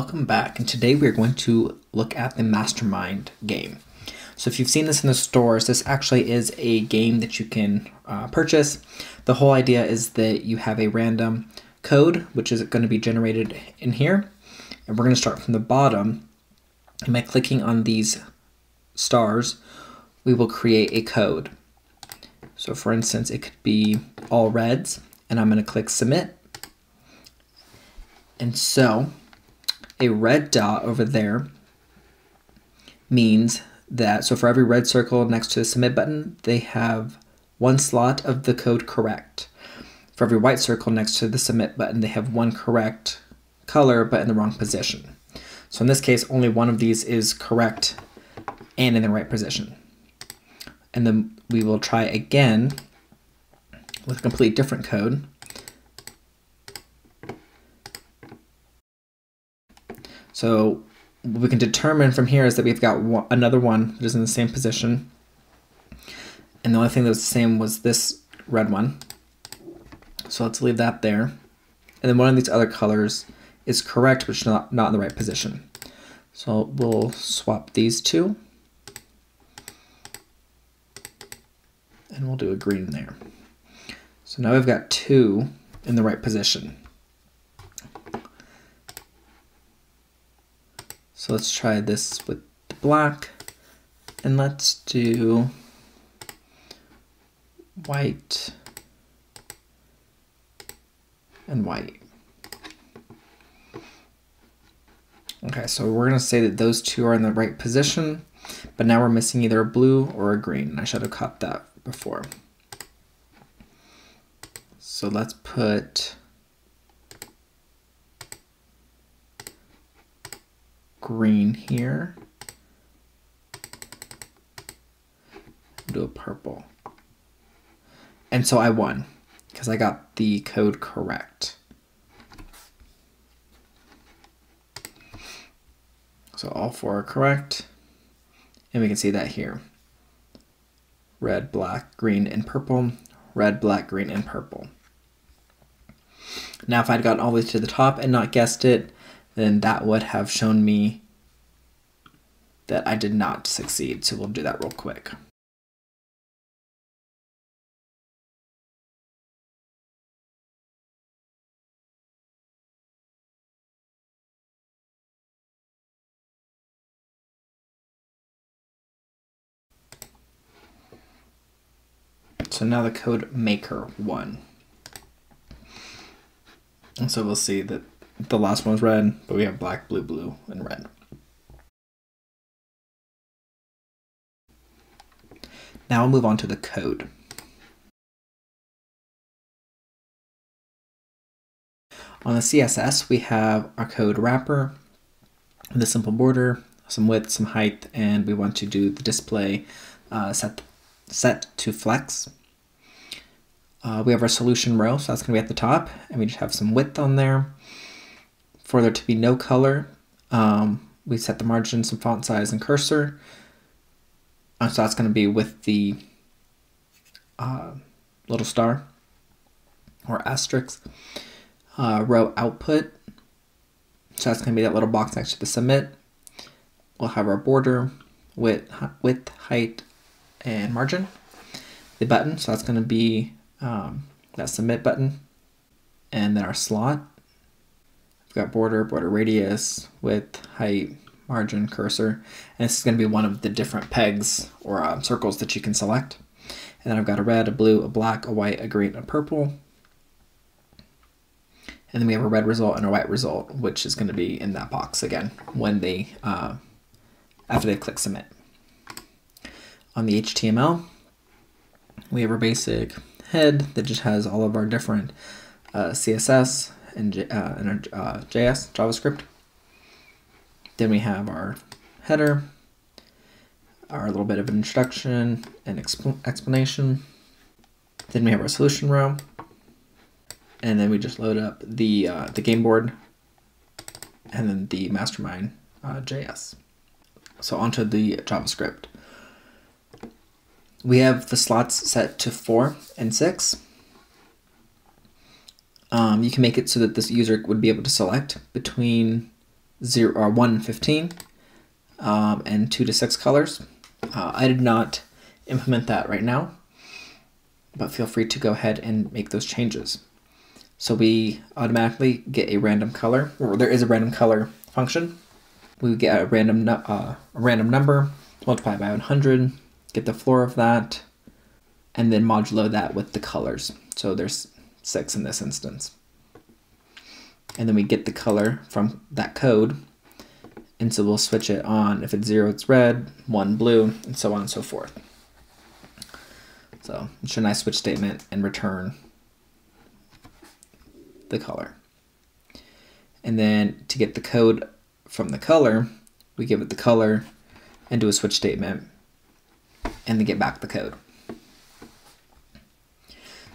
Welcome back, and today we're going to look at the Mastermind game. So if you've seen this in the stores, this actually is a game that you can uh, purchase. The whole idea is that you have a random code, which is going to be generated in here, and we're going to start from the bottom. And by clicking on these stars, we will create a code. So for instance, it could be all reds, and I'm going to click submit. And so a red dot over there means that, so for every red circle next to the submit button, they have one slot of the code correct. For every white circle next to the submit button, they have one correct color but in the wrong position. So in this case, only one of these is correct and in the right position. And then we will try again with a complete different code. So what we can determine from here is that we've got one, another one that is in the same position. And the only thing that was the same was this red one. So let's leave that there. And then one of these other colors is correct, but not, not in the right position. So we'll swap these two. And we'll do a green there. So now we've got two in the right position. So let's try this with the black and let's do white and white. Okay, so we're gonna say that those two are in the right position, but now we're missing either a blue or a green. I should have caught that before. So let's put green here. Do a purple. And so I won because I got the code correct. So all four are correct. And we can see that here. Red, black, green, and purple. Red, black, green, and purple. Now if I'd gotten all the way to the top and not guessed it, then that would have shown me that I did not succeed. So we'll do that real quick. So now the code maker won. And so we'll see that the last one's red, but we have black, blue, blue, and red. Now we'll move on to the code. On the CSS, we have our code wrapper with a simple border, some width, some height, and we want to do the display uh, set, set to flex. Uh, we have our solution row, so that's going to be at the top, and we just have some width on there. For there to be no color, um, we set the margin, some font size, and cursor. Uh, so that's going to be with the uh, little star or asterisk. Uh, row output, so that's going to be that little box next to the submit. We'll have our border, width, width height, and margin. The button, so that's going to be um, that submit button. And then our slot, got border, border radius, width, height, margin, cursor. And this is going to be one of the different pegs or uh, circles that you can select. And then I've got a red, a blue, a black, a white, a green, a purple. And then we have a red result and a white result, which is going to be in that box again when they, uh, after they click submit. On the HTML, we have our basic head that just has all of our different uh, CSS and, uh, and uh, JS, JavaScript. Then we have our header, our little bit of an introduction and expl explanation. Then we have our solution row, and then we just load up the uh, the game board, and then the mastermind uh, JS. So onto the JavaScript. We have the slots set to four and six. Um, you can make it so that this user would be able to select between 0 or 1 and 15 um, and 2 to 6 colors. Uh, I did not implement that right now, but feel free to go ahead and make those changes. So we automatically get a random color, or there is a random color function. We get a random, uh, a random number, multiply by 100, get the floor of that, and then modulo that with the colors. So there's six in this instance. And then we get the color from that code. And so we'll switch it on. If it's zero, it's red, one blue, and so on and so forth. So it's a nice switch statement and return the color. And then to get the code from the color, we give it the color and do a switch statement and then get back the code.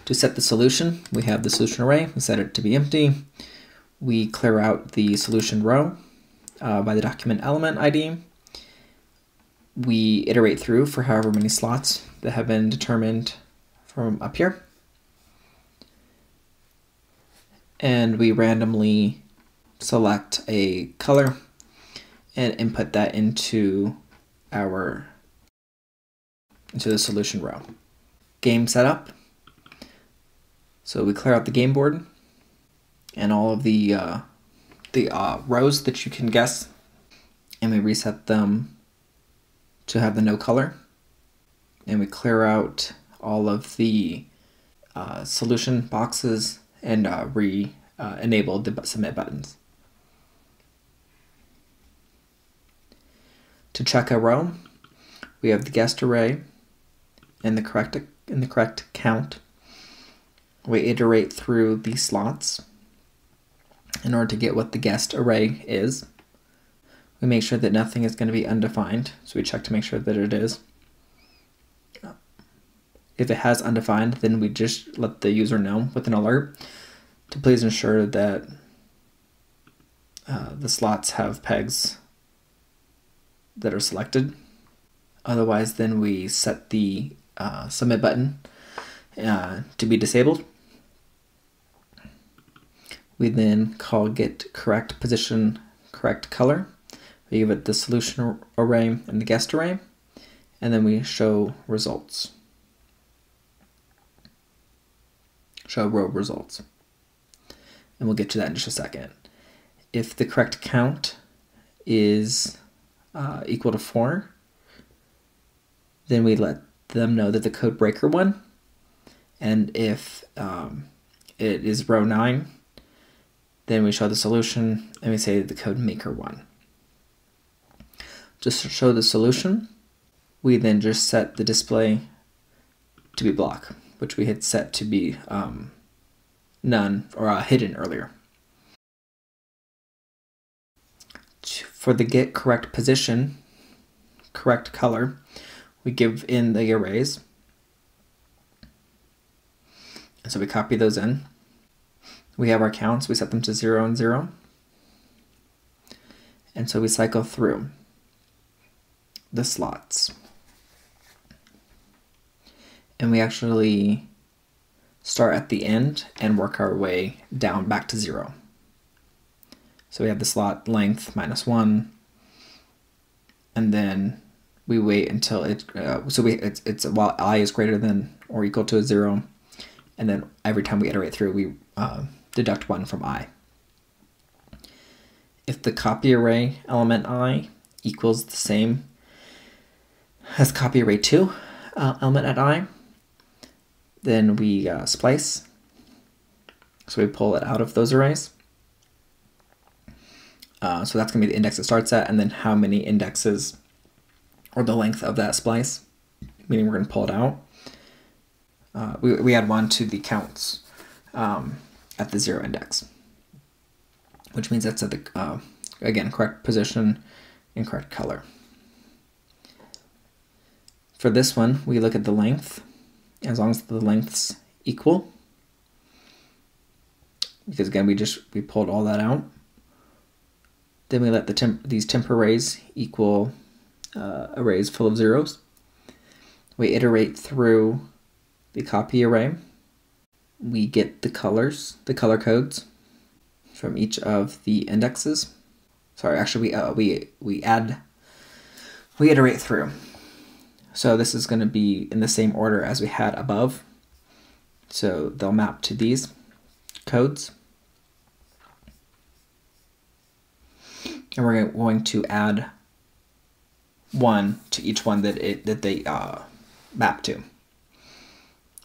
To set the solution, we have the solution array, we set it to be empty. We clear out the solution row uh, by the document element ID. We iterate through for however many slots that have been determined from up here. And we randomly select a color and input that into our into the solution row. Game setup. So we clear out the game board and all of the uh, the uh, rows that you can guess, and we reset them to have the no color. And we clear out all of the uh, solution boxes and uh, re uh, enable the submit buttons. To check a row, we have the guessed array and the correct in the correct count. We iterate through the slots in order to get what the guessed array is. We make sure that nothing is going to be undefined, so we check to make sure that it is. If it has undefined, then we just let the user know with an alert to please ensure that uh, the slots have pegs that are selected. Otherwise, then we set the uh, submit button uh, to be disabled. We then call get correct position, correct color. We give it the solution array and the guessed array, and then we show results. Show row results. And we'll get to that in just a second. If the correct count is uh, equal to 4, then we let them know that the code breaker won. And if um, it is row 9, then we show the solution and we say the code maker won. Just to show the solution, we then just set the display to be block, which we had set to be um, none or uh, hidden earlier. For the get correct position, correct color, we give in the arrays. And so we copy those in. We have our counts, we set them to 0 and 0. And so we cycle through the slots. And we actually start at the end and work our way down back to 0. So we have the slot length minus 1, and then we wait until it, uh, so we it's, it's while i is greater than or equal to a 0, and then every time we iterate through, we uh, deduct 1 from i. If the copy array element i equals the same as copy array 2 uh, element at i, then we uh, splice. So we pull it out of those arrays. Uh, so that's going to be the index it starts at, and then how many indexes, or the length of that splice, meaning we're going to pull it out. Uh, we, we add one to the counts um, at the zero index, which means that's at the, uh, again, correct position and correct color. For this one, we look at the length, as long as the length's equal, because again, we just, we pulled all that out. Then we let the temp these temp arrays equal uh, arrays full of zeros. We iterate through the copy array we get the colors, the color codes from each of the indexes. sorry, actually we uh, we we add we iterate through. So this is going to be in the same order as we had above. So they'll map to these codes. And we're going to add one to each one that it that they uh, map to.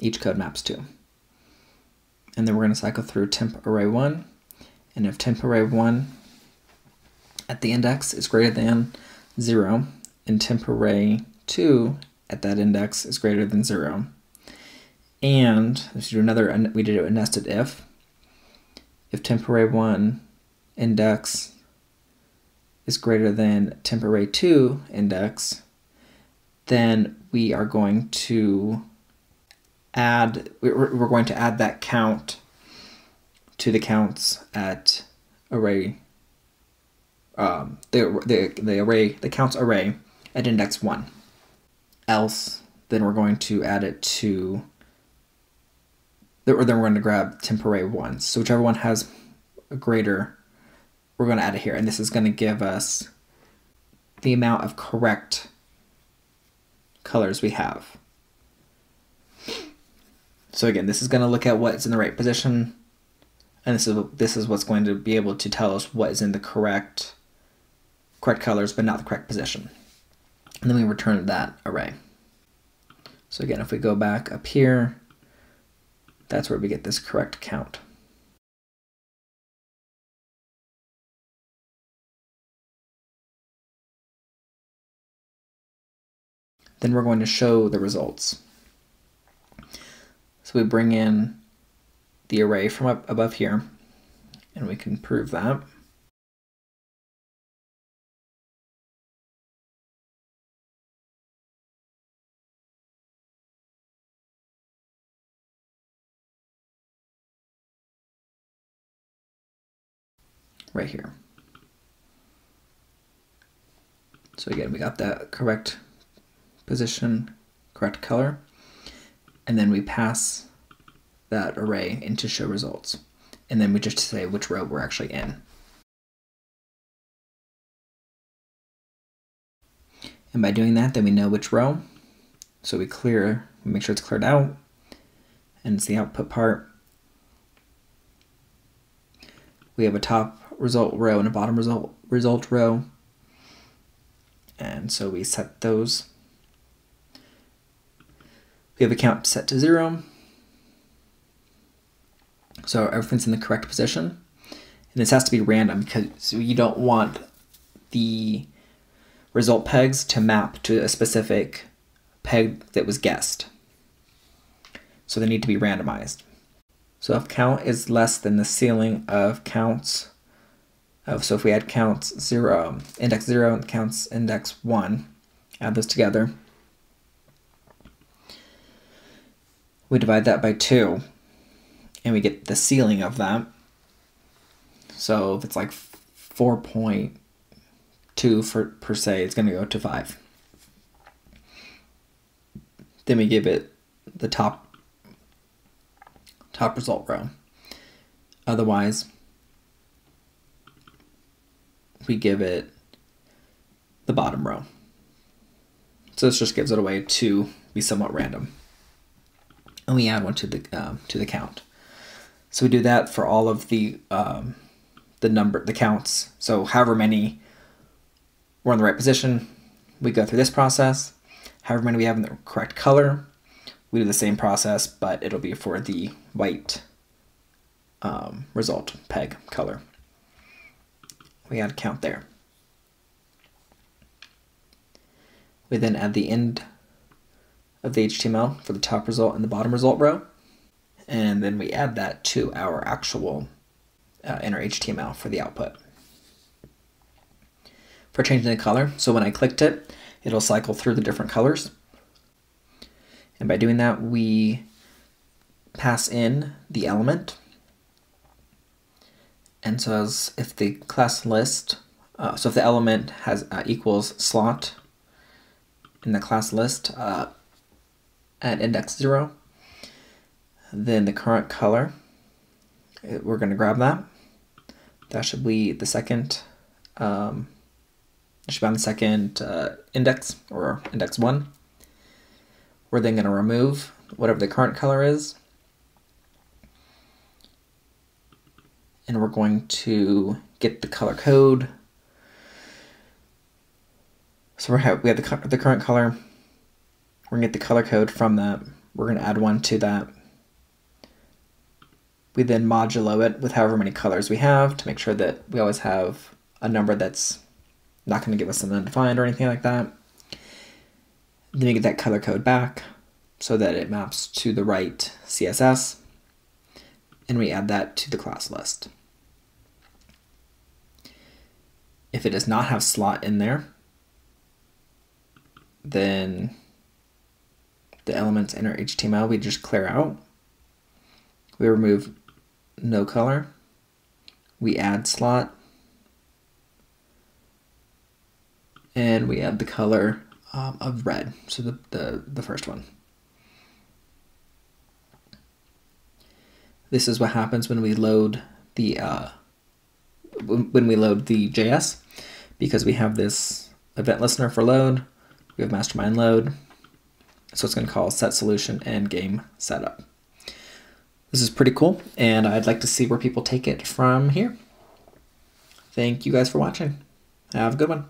Each code maps to. And then we're going to cycle through temp array 1. And if temp array 1 at the index is greater than 0, and temp array 2 at that index is greater than 0. And let's do another, we did a nested if. If temp array 1 index is greater than temp array 2 index, then we are going to add, we're going to add that count to the counts at array, um, the, the, the array, the counts array at index 1. Else, then we're going to add it to, or then we're going to grab temp array 1. So whichever one has a greater, we're going to add it here. And this is going to give us the amount of correct colors we have. So again, this is going to look at what's in the right position, and this is this is what's going to be able to tell us what is in the correct correct colors, but not the correct position. And then we return that array. So again, if we go back up here, that's where we get this correct count. Then we're going to show the results. So we bring in the array from up above here, and we can prove that. right here. So again, we got that correct position, correct color and then we pass that array into show results. And then we just say which row we're actually in. And by doing that, then we know which row. So we clear, make sure it's cleared out, and it's the output part. We have a top result row and a bottom result result row. And so we set those we have a count set to zero. So everything's in the correct position. And this has to be random because you don't want the result pegs to map to a specific peg that was guessed. So they need to be randomized. So if count is less than the ceiling of counts, of, so if we add counts 0, index 0 and counts index 1, add those together, we divide that by 2, and we get the ceiling of that. So if it's like 4.2 for per se, it's going to go to 5. Then we give it the top top result row. Otherwise, we give it the bottom row. So this just gives it a way to be somewhat random and we add one to the um, to the count. So we do that for all of the um, the number the counts. So however many we're in the right position, we go through this process. However many we have in the correct color, we do the same process, but it'll be for the white um, result peg color. We add count there. We then add the end of the HTML for the top result and the bottom result row. And then we add that to our actual uh, inner HTML for the output. For changing the color, so when I clicked it, it'll cycle through the different colors. And by doing that, we pass in the element. And so as if the class list, uh, so if the element has uh, equals slot in the class list, uh, at index 0. Then the current color, we're going to grab that. That should be the second Um, should be on the second uh, index or index one. We're then going to remove whatever the current color is. And we're going to get the color code. So we have, we have the, the current color. We're to get the color code from that. We're going to add one to that. We then modulo it with however many colors we have to make sure that we always have a number that's not going to give us an undefined or anything like that. Then we get that color code back so that it maps to the right CSS, and we add that to the class list. If it does not have slot in there, then the elements in our HTML we just clear out. We remove no color. We add slot. And we add the color um, of red, so the, the, the first one. This is what happens when we load the uh, when we load the JS because we have this event listener for load, we have mastermind load, so it's going to call set solution and game setup. This is pretty cool, and I'd like to see where people take it from here. Thank you guys for watching. Have a good one.